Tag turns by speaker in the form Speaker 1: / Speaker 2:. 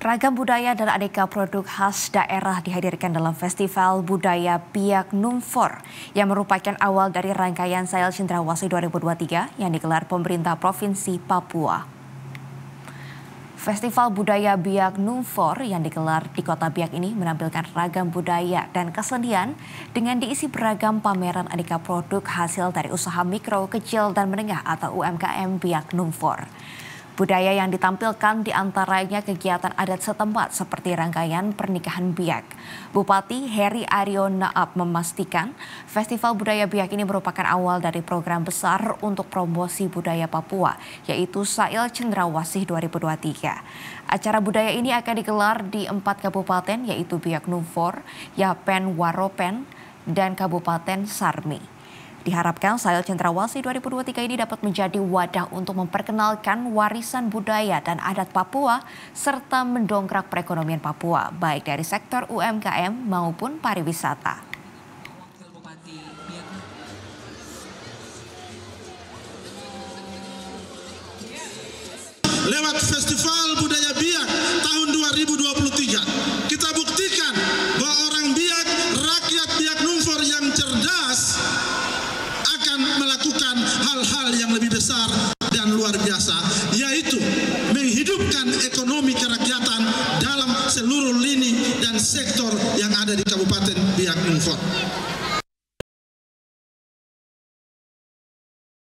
Speaker 1: Ragam budaya dan aneka produk khas daerah dihadirkan dalam Festival Budaya Biak Numfor yang merupakan awal dari rangkaian Sail Cendrawasih 2023 yang digelar pemerintah Provinsi Papua. Festival Budaya Biak Numfor yang digelar di kota Biak ini menampilkan ragam budaya dan kesenian dengan diisi beragam pameran aneka produk hasil dari usaha mikro, kecil, dan menengah atau UMKM Biak Numfor. Budaya yang ditampilkan di antaranya kegiatan adat setempat seperti rangkaian pernikahan biak. Bupati Heri Aryo Naab memastikan Festival Budaya Biak ini merupakan awal dari program besar untuk promosi budaya Papua, yaitu Sail Cendrawasih 2023. Acara budaya ini akan digelar di empat kabupaten, yaitu Biak Numfor, Yapen Waropen, dan Kabupaten Sarmi. Diharapkan Sail Cendrawasih 2023 ini dapat menjadi wadah untuk memperkenalkan warisan budaya dan adat Papua serta mendongkrak perekonomian Papua baik dari sektor UMKM maupun pariwisata.
Speaker 2: Lewat Festival yaitu menghidupkan ekonomi kerakyatan dalam seluruh lini dan sektor yang ada di Kabupaten Biak Numfor.